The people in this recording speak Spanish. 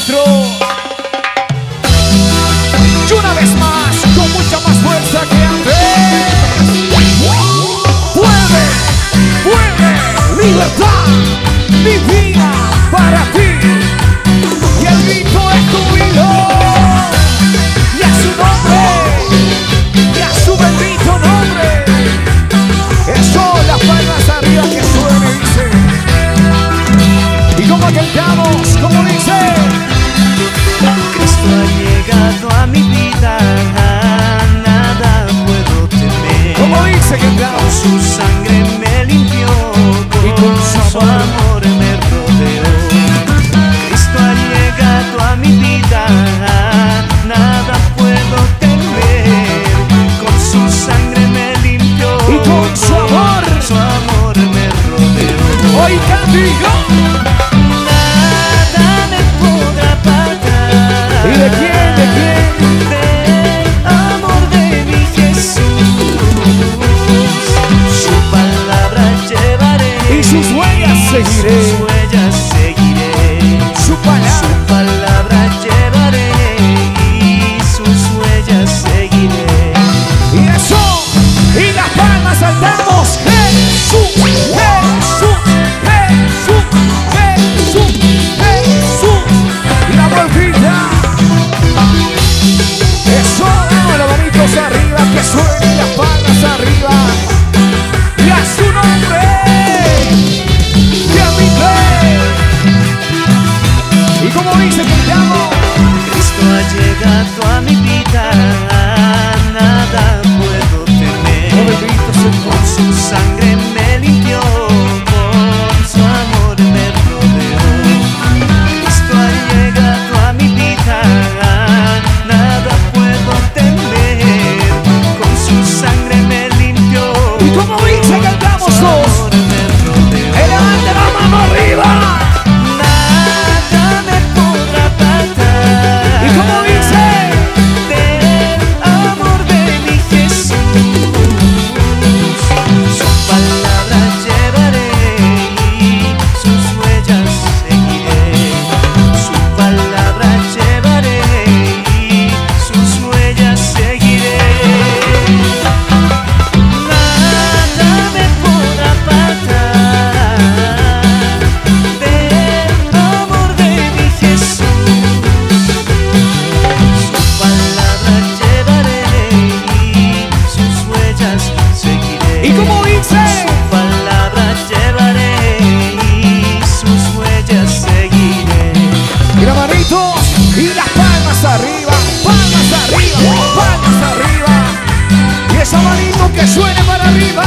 maestro. su amor me rodeó. Cristo ha llegado a mi vida, nada puedo temer. Con su sangre me limpió y con su amor, su amor me rodeó. Hoy te digo. arriba, arriba. Y esa manito que suene para arriba.